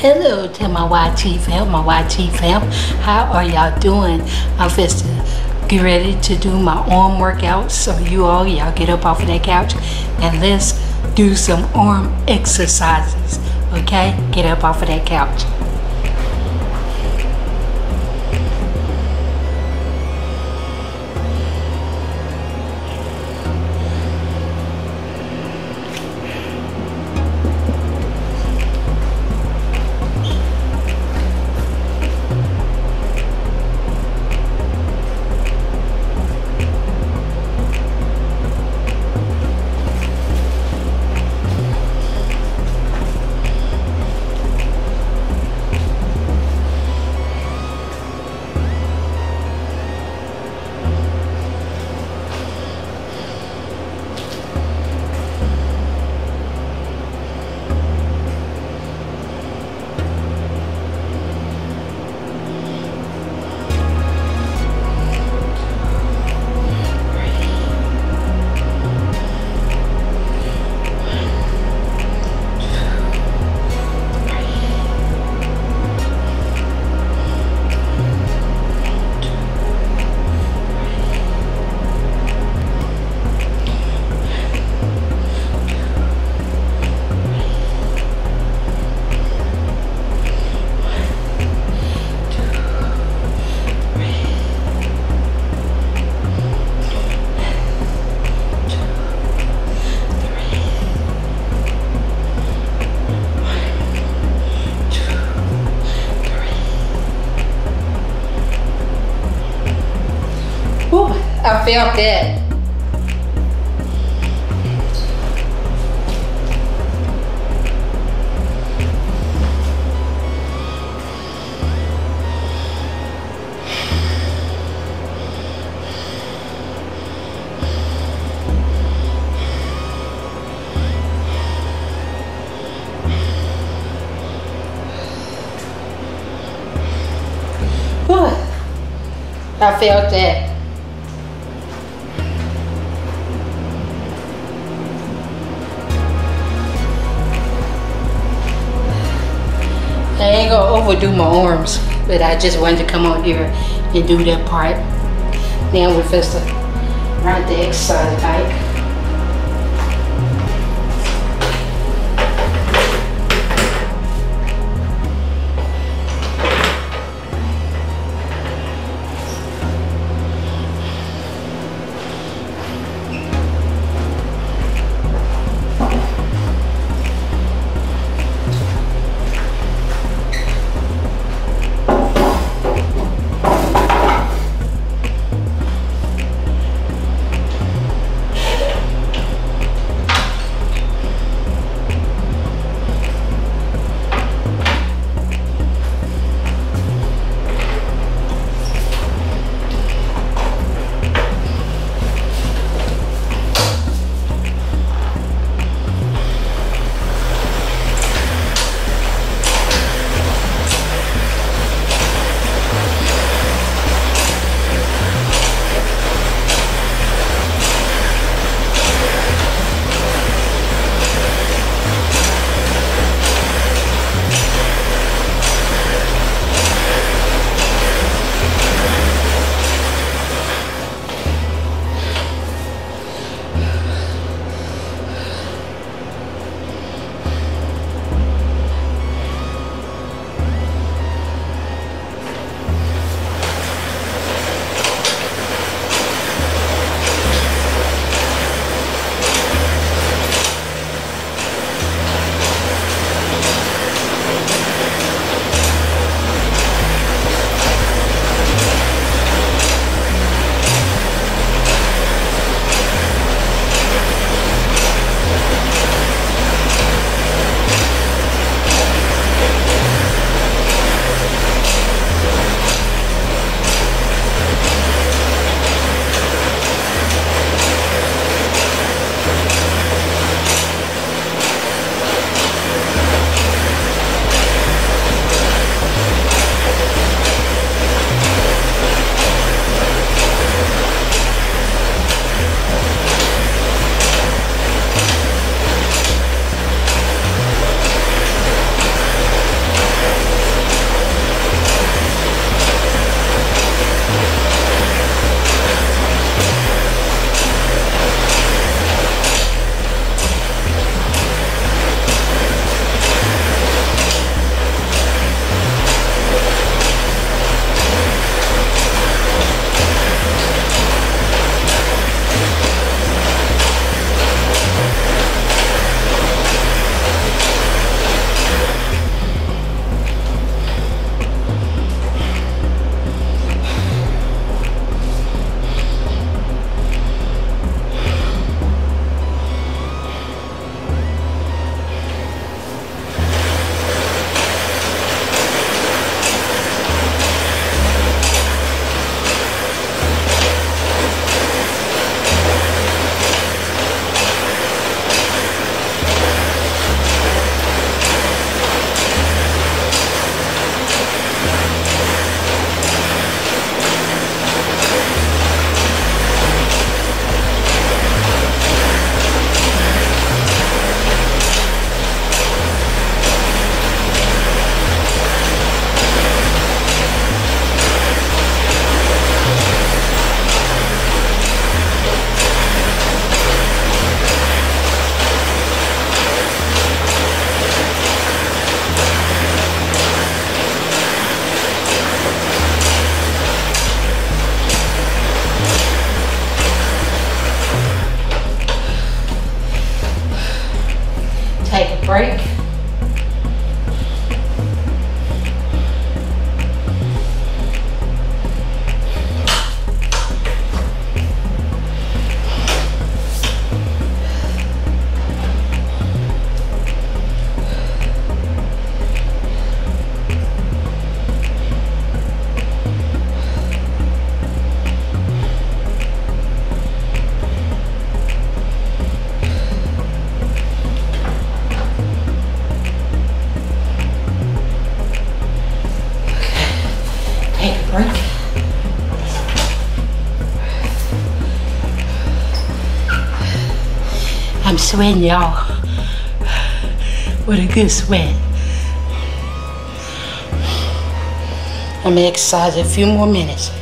Hello to my YT fam, my YT fam. How are y'all doing? I'm just get ready to do my arm workout. So you all, y'all get up off of that couch and let's do some arm exercises. Okay? Get up off of that couch. Felt that. I felt that. Overdo my arms, but I just wanted to come on here and do that part. Now we're just to run the exercise bike. break. Break. I'm sweating, y'all. What a good sweat. I'm gonna exercise a few more minutes.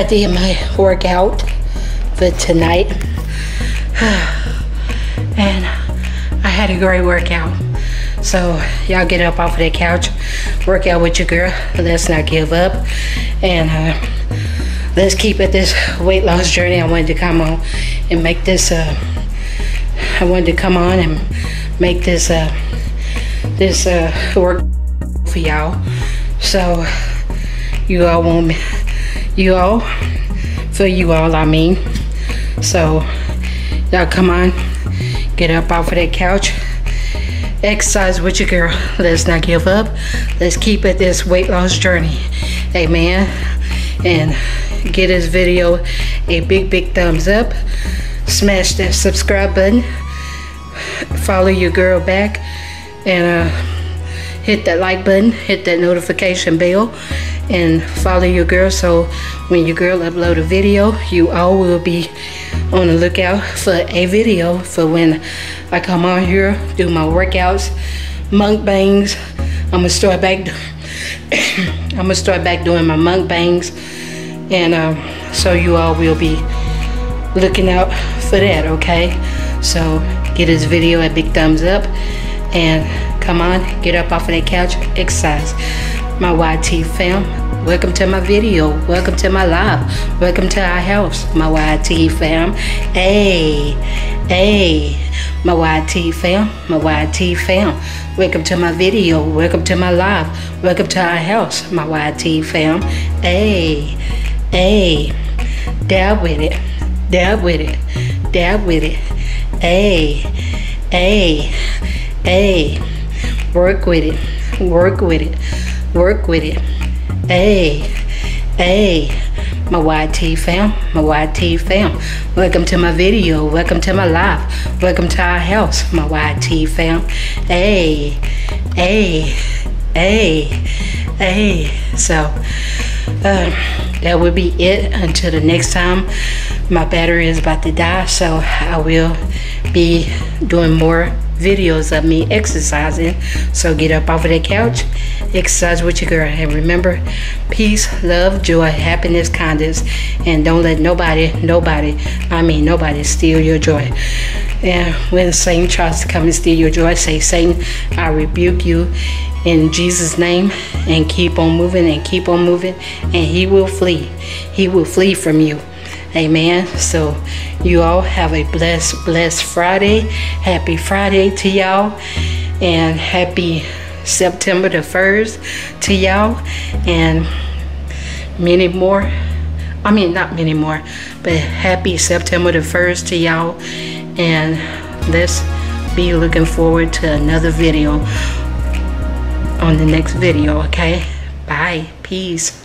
I did my workout for tonight. And I had a great workout. So y'all get up off of that couch, work out with your girl. Let's not give up. And uh, let's keep at this weight loss journey. I wanted to come on and make this, uh, I wanted to come on and make this, uh, this uh, work for y'all. So you all want me, you all, for you all, I mean. So y'all come on, get up off of that couch exercise with your girl. Let's not give up. Let's keep at this weight loss journey. Amen. And get this video a big, big thumbs up. Smash that subscribe button. Follow your girl back. And uh, hit that like button. Hit that notification bell. And follow your girl so when your girl upload a video, you all will be on the lookout for a video for when I come on here, do my workouts, mukbangs. I'm gonna start back. I'm gonna start back doing my mukbangs, and um, so you all will be looking out for that. Okay, so get this video a big thumbs up, and come on, get up off of that couch, exercise. My YT fam, Welcome to my video. Welcome to my live. Welcome to our house, my YT fam. Hey, hey, my YT fam, my YT fam. Welcome to my video. Welcome to my live. Welcome to our house, my YT fam. Hey, hey, dab with it. Dab with it. Dab with it. Hey, hey, hey. Work with it. Work with it. Work with it. Hey, hey, my YT fam, my YT fam. Welcome to my video. Welcome to my life. Welcome to our house, my YT fam. Hey, hey, hey, hey. So, uh, that will be it until the next time. My battery is about to die, so I will be doing more videos of me exercising. So get up off of that couch, exercise with your girl. And remember, peace, love, joy, happiness, kindness. And don't let nobody, nobody, I mean nobody steal your joy. And when Satan tries to come and steal your joy, say, Satan, I rebuke you in Jesus' name and keep on moving and keep on moving and he will flee. He will flee from you. Amen. So you all have a blessed, blessed Friday. Happy Friday to y'all. And happy September the 1st to y'all. And many more. I mean, not many more, but happy September the 1st to y'all. And let's be looking forward to another video on the next video, okay? Bye. Peace.